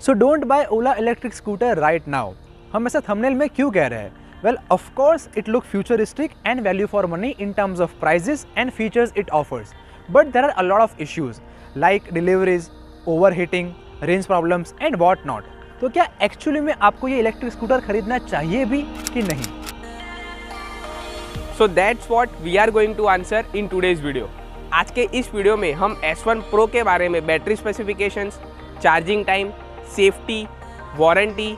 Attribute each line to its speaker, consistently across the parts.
Speaker 1: So don't buy Ola electric scooter right now हम ऐसा thumbnail में क्यों कह रहे हैं? Well of course it look futuristic and value for money in terms of prices and features it offers but there are a of issues like deliveries overheating range problems and what not तो क्या actually में आपको ये electric scooter खरीदना चाहिए भी कि नहीं?
Speaker 2: So that's what we are going to answer in today's video आज के इस वीडियो में हम S1 Pro के बारे में battery specifications charging time safety, warranty,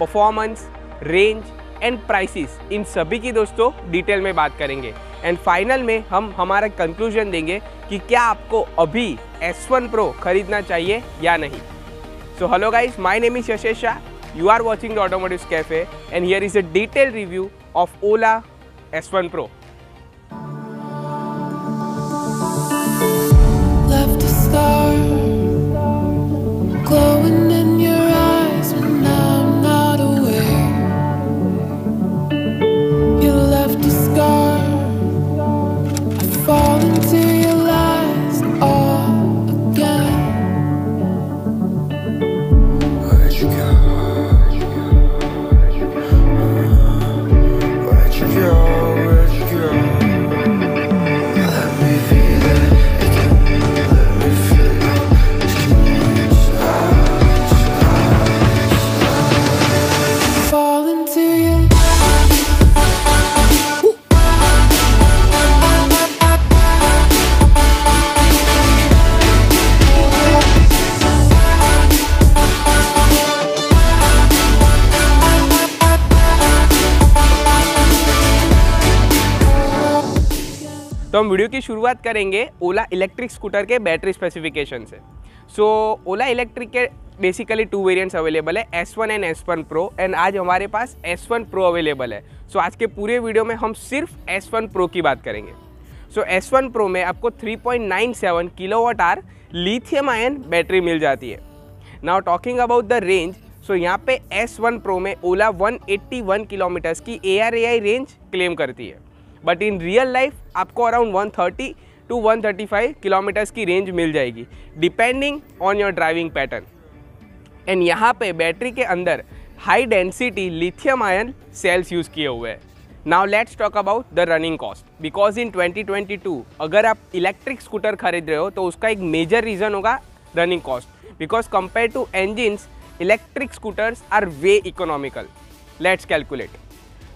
Speaker 2: performance, range and prices. इन सभी की दोस्तों डिटेल में बात करेंगे। एंड फाइनल में हम हमारा कंक्लूजन देंगे कि क्या आपको अभी S1 Pro खरीदना चाहिए या नहीं। So hello guys my name is Yashesh Shah you are watching the automotive cafe and here is a detail review of Ola S1 Pro. तो हम वीडियो की शुरुआत करेंगे ओला इलेक्ट्रिक स्कूटर के बैटरी स्पेसिफिकेशन से। सो ओला इलेक्ट्रिक के basically two variants available है S1 and S one pro and आज हमारे पास S1 प्रो अवेलेबल है। सो so, आज के पूरे वीडियो में हम सिर्फ़ S1 प्रो की बात करेंगे। सो so, S1 प्रो में आपको 3.97 kilowatt hour lithium ion battery मिल जाती है। Now talking about the range so यहाँ पे S1 प्रो में ओला 181 किलोमीटर्स की ए आर रेंज क्लेम करती है। बट इन रियल लाइफ आपको अराउंड 130 टू 135 किलोमीटर्स की रेंज मिल जाएगी depending on your driving pattern and यहाँ पे बैटरी के अंदर high density lithium ion cells use किए हुए हैं। Now let's talk about the running cost because in 2022 अगर आप इलेक्ट्रिक स्कूटर खरीद रहे हो तो उसका एक मेजर रीज़न होगा running cost because compare to engines electric scooters are way economical let's calculate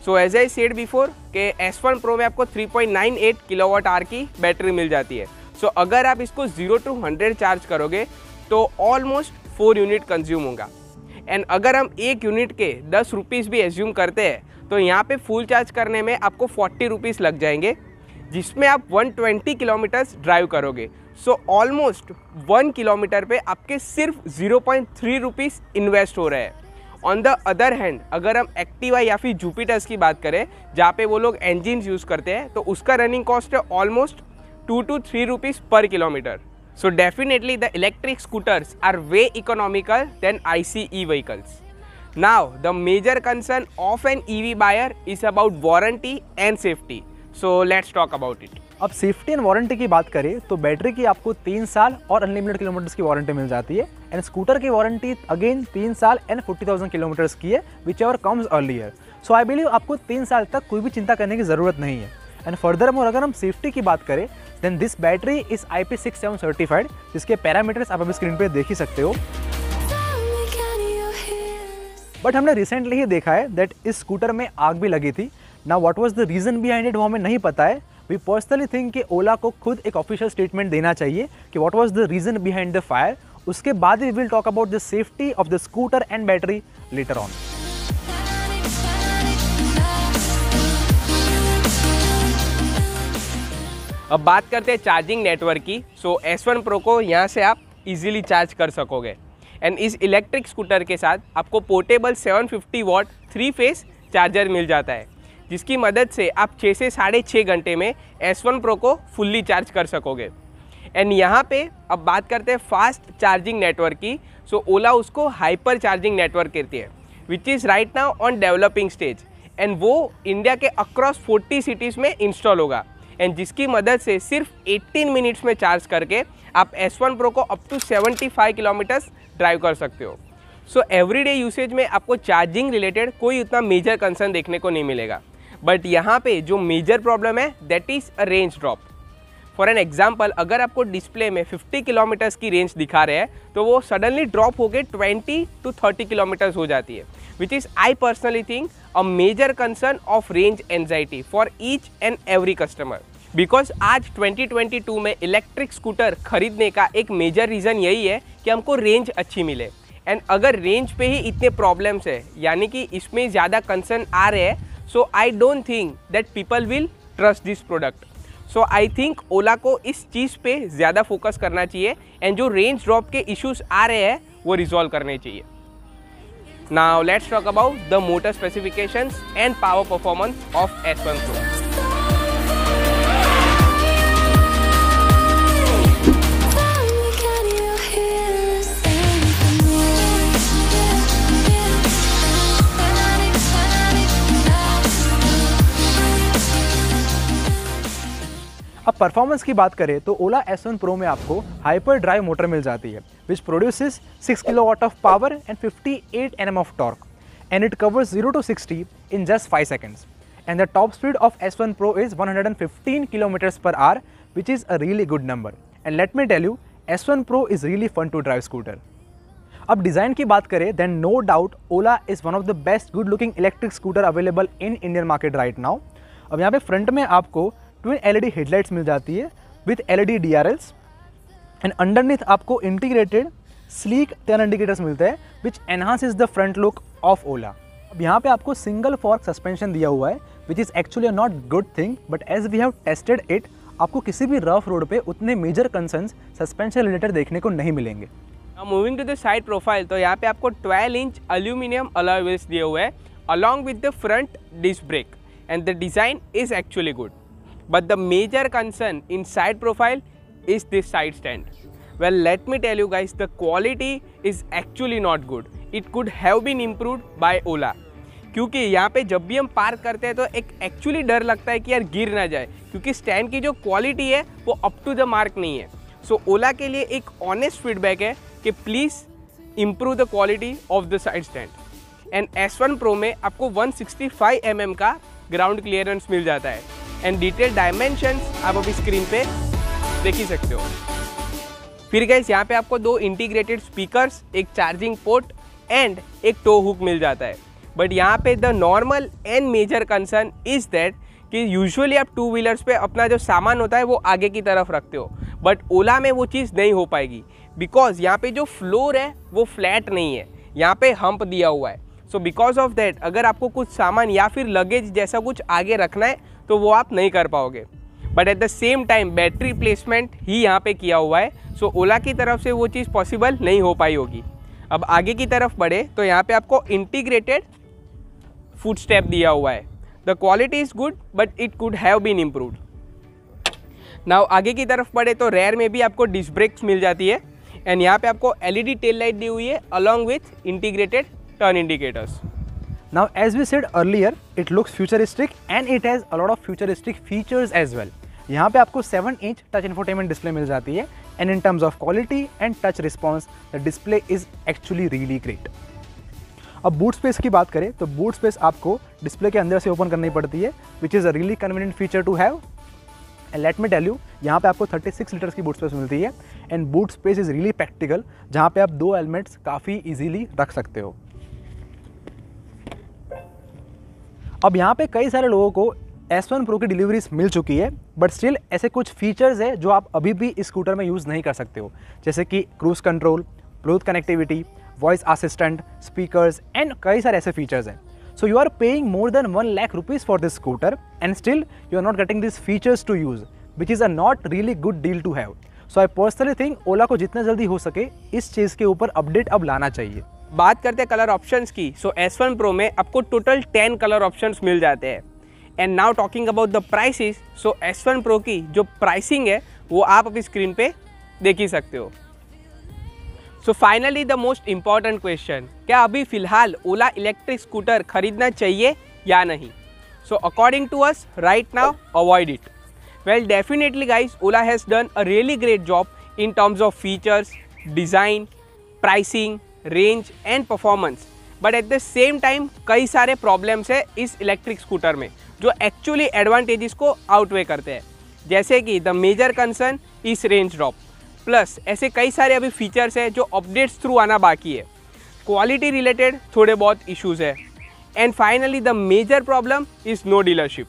Speaker 2: so as I said before के S1 Pro में आपको 3.98 किलोवाट आर की बैटरी मिल जाती है। सो so, अगर आप इसको 0 टू 100 चार्ज करोगे तो ऑलमोस्ट फोर यूनिट कंज्यूम होगा। एंड अगर हम एक यूनिट के दस रुपीज़ भी एज्यूम करते हैं तो यहाँ पे फुल चार्ज करने में आपको फोर्टी रुपीज़ लग जाएँगे जिसमें आप 120 किलोमीटर्स ड्राइव करोगे। सो ऑलमोस्ट वन किलोमीटर पे आपके सिर्फ़ 0.3 रुपीज़ इन्वेस्ट हो रहे हैं। ऑन द अदर हैंड अगर हम एक्टिवा या फिर जुपिटर्स की बात करें, जहाँ पे वो लोग इंजिन यूज़ करते हैं तो उसका रनिंग कॉस्ट है almost two two three rupees per kilometre so definitely the electric scooters are way economical than I C E vehicles now the major concern of an E V buyer is about warranty and safety so let's talk about it
Speaker 1: अब safety and warranty की बात करें तो battery की आपको तीन साल और अनलिमिटेड किलोमीटर्स की वारंटी मिल जाती है। एंड स्कूटर की वारंटी अगेन तीन साल एंड फोर्टी थाउज़ेंड किलोमीटर्स की है whichever comes earlier so I believe आपको तीन साल तक कोई भी चिंता करने की ज़रूरत नहीं है। एंड फर्दर मोर अगर हम सेफ्टी की बात करें then this battery is I P six seven certified जिसके पैरामीटर्स आप अभी स्क्रीन पर देख ही सकते हो? बट हमने रिसेंटली ही देखा है दैट इस स्कूटर में आग भी लगी थी। ना what was the reason behind it वो हमें नहीं पता है। वी पर्सनली थिंक कि ओला को खुद एक ऑफिशियल स्टेटमेंट देना चाहिए कि what was the reason behind the fire उसके बाद we will talk about the safety of the scooter and battery later on
Speaker 2: अब बात करते हैं चार्जिंग नेटवर्क की. सो S1 Pro को यहाँ से आप इजीली चार्ज कर सकोगे. एंड इस इलेक्ट्रिक स्कूटर के साथ आपको portable 750 watt three phase charger मिल जाता है. जिसकी मदद से आप छः से साढ़े छः घंटे में S1 Pro को फुल्ली चार्ज कर सकोगे। एंड यहाँ पे अब बात करते हैं फास्ट चार्जिंग नेटवर्क की। सो ओला उसको हाइपर चार्जिंग नेटवर्क कहती है which is right now on developing stage and वो इंडिया के अक्रॉस 40 सिटीज़ में इंस्टॉल होगा। एंड जिसकी मदद से सिर्फ़ 18 मिनट्स में चार्ज करके आप S1 Pro को अप टू 75 किलोमीटर्स ड्राइव कर सकते हो। सो एवरीडे यूसेज में आपको चार्जिंग रिलेटेड कोई उतना मेजर कंसर्न देखने को नहीं मिलेगा। बट यहाँ पे जो मेजर प्रॉब्लम है that is a range drop for an example अगर आपको डिस्प्ले में 50 किलोमीटर्स की रेंज दिखा रहे हैं तो वो सडनली ड्रॉप होके 20 टू 30 किलोमीटर्स हो जाती है which is I personally think a major concern of range anxiety for each and every customer because आज 2022 में इलेक्ट्रिक स्कूटर खरीदने का एक मेजर रीज़न यही है कि हमको रेंज अच्छी मिले। एंड अगर रेंज पे ही इतने प्रॉब्लम्स है, यानी कि इसमें ज़्यादा कंसर्न आ रहे हैं so I don't think that people will trust this product so I think Ola को इस चीज़ पे ज़्यादा फोकस करना चाहिए एंड जो रेंज ड्रॉप के इश्यूज़ आ रहे हैं, वो रिजॉल्व करने चाहिए। Now let's talk about the motor specifications and power performance of S one
Speaker 1: अब परफॉर्मेंस की बात करें तो ओला एस वन प्रो में आपको हाइपर ड्राइव मोटर मिल जाती है which produces 6 kilowatt of power and 58 N M of torque and it covers 0 to 60 in just 5 seconds. And the top speed of S1 Pro is 115 पर per which is a really good number and let let me tell you, S1 Pro is really fun to drive scooter. अब design की बात करें then no doubt Ola is one of the best good looking electric scooter available in Indian market right now अब यहाँ पे front में आपको twin LED headlights मिल जाती है with LED DRLs and underneath आपको इंटीग्रेटेड स्लीक टर्न इंडिकेटर्स मिलते हैं which enhances the front look of Ola अब यहाँ पे आपको सिंगल फॉर्क सस्पेंशन दिया हुआ है which is actually not good thing but as we have tested it आपको किसी भी रफ रोड पे उतने मेजर कंसर्न सस्पेंशन रिलेटेड देखने को नहीं मिलेंगे.
Speaker 2: Moving to the side profile तो यहाँ पे आपको 12 इंच अल्यूमिनियम अलॉय व्हील्स दिए हुए हैं along with the front disc brake and the design is actually good but the major concern in side profile is this side stand. Well let me tell you guys the quality is actually not good. It could have been improved by ola. क्योंकि यहाँ पे जब भी हम park करते हैं तो एक एक्चुअली डर लगता है कि यार गिर ना जाए। क्योंकि स्टैंड की जो क्वालिटी है वो अप टू द मार्क नहीं है। सो so, ओला के लिए एक ऑनेस्ट फीडबैक है कि please improve the quality of the side stand and S one pro में आपको 165 सिक्सटी mm का ग्राउंड क्लियरेंस मिल जाता है। एंड डिटेल डायमेंशंस आप अभी स्क्रीन पे देख ही सकते हो। फिर गए यहाँ पे आपको दो इंटीग्रेटेड स्पीकर्स एक चार्जिंग पोर्ट एंड एक टो हुक मिल जाता है। बट यहाँ पे the normal and major concern is that कि यूजुअली आप टू व्हीलर्स पे अपना जो सामान होता है, वो आगे की तरफ़ रखते हो। बट ओला में वो चीज़ नहीं हो पाएगी। बिकॉज़ यहाँ पे जो फ्लोर है, वो फ्लैट नहीं है। यहाँ पे हम्प दिया हुआ है। सो बिकॉज़ ऑफ़ दैट अगर आपको कुछ सामान या फिर लगेज जैसा कुछ आगे रखना है तो वो आप नहीं कर पाओगे। But at the same time battery placement ही यहाँ पे किया हुआ है। सो ओला की तरफ़ से वो चीज़ पॉसिबल नहीं हो पाई होगी। अब आगे की तरफ़ बढ़े तो यहाँ पे आपको इंटीग्रेटेड फ़ूड स्टेप दिया हुआ है। The quality is good but it could have been improved now आगे की तरफ़ बढ़े तो रेयर में भी आपको डिस्क ब्रेक्स मिल जाती है। एंड यहाँ पे आपको एलईडी टेल लाइट दी हुई है along with integrated turn indicators
Speaker 1: Now, as we said earlier, it looks futuristic and it has a lot of futuristic features as well. यहाँ पे आपको 7 इंच टच इंफोटेनमेंट डिस्प्ले मिल जाती है and in terms of quality and touch response the display is actually really great अब boot space की बात करें तो बूट स्पेस आपको डिस्प्ले के अंदर से ओपन करनी पड़ती है which is a really convenient feature to have and let me tell you यहाँ पे आपको 36 लीटर्स की बूट स्पेस मिलती है and boot space is really practical जहाँ पे आप दो एलिमेंट्स काफ़ी इजीली रख सकते हो। अब यहाँ पे कई सारे लोगों को S1 Pro की डिलीवरीज मिल चुकी है बट स्टिल ऐसे कुछ फीचर्स है जो आप अभी भी इस स्कूटर में यूज़ नहीं कर सकते हो। जैसे कि cruise control Bluetooth connectivity voice assistant speakers and कई सारे ऐसे फीचर्स हैं। So you are paying more than one lakh rupees for this scooter and still you are not getting this features to use which is a not really good deal to have so I personally think Ola को जितना जल्दी हो सके इस चीज़ के ऊपर update अब लाना चाहिए।
Speaker 2: बात करते हैं कलर ऑप्शंस की सो एस वन प्रो में आपको टोटल टेन कलर ऑप्शंस मिल जाते हैं। And now talking about the prices so S one pro की जो प्राइसिंग है, वो आप अभी स्क्रीन पे देख ही सकते हो। So finally the most important question क्या अभी फ़िलहाल ओला इलेक्ट्रिक स्कूटर खरीदना चाहिए या नहीं? So according to us right now avoid it well definitely guys Ola has done a really great job in terms of features design pricing range and performance but at the same time कई सारे problems है इस electric scooter में, जो actually advantages को outweigh करते हैं। जैसे कि the major concern is range drop plus ऐसे कई सारे अभी फीचर्स हैं जो अपडेट्स थ्रू आना बाकी है। क्वालिटी रिलेटेड थोड़े बहुत इश्यूज़ है। And finally the major problem is no dealership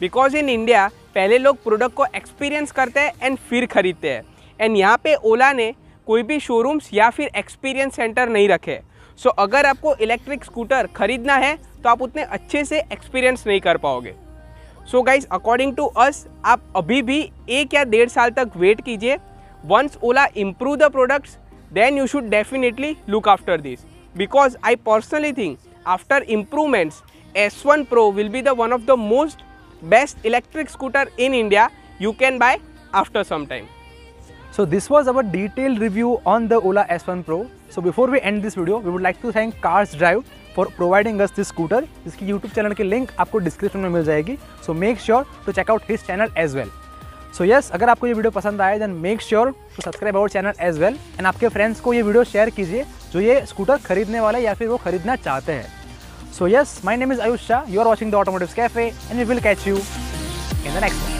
Speaker 2: because in India पहले लोग प्रोडक्ट को एक्सपीरियंस करते हैं एंड फिर खरीदते हैं। एंड यहाँ पे ओला ने कोई भी शोरूम्स या फिर एक्सपीरियंस सेंटर नहीं रखे। सो so, अगर आपको इलेक्ट्रिक स्कूटर खरीदना है तो आप उतने अच्छे से एक्सपीरियंस नहीं कर पाओगे। So guys according to us आप अभी भी एक या डेढ़ साल तक वेट कीजिए। Once Ola improve the products then you should definitely look after this because I personally think after improvements S one pro will be the one of the most best electric scooter in India you can buy after some time.
Speaker 1: So this was our detailed review on the Ola S1 Pro. So before we end this video, we would like to thank Cars Drive for providing us this scooter. इसकी YouTube channel की link आपको description में मिल जाएगी. So make sure to check out his channel as well. So yes, अगर आपको ये video पसंद आए then make sure to subscribe our channel as well and आपके फ्रेंड्स को ये वीडियो शेयर कीजिए जो ये स्कूटर खरीदने वाले या फिर वो खरीदना चाहते हैं. Yes, my name is Ayush Shah. You are watching the Automotive Cafe and we will catch you in the next one.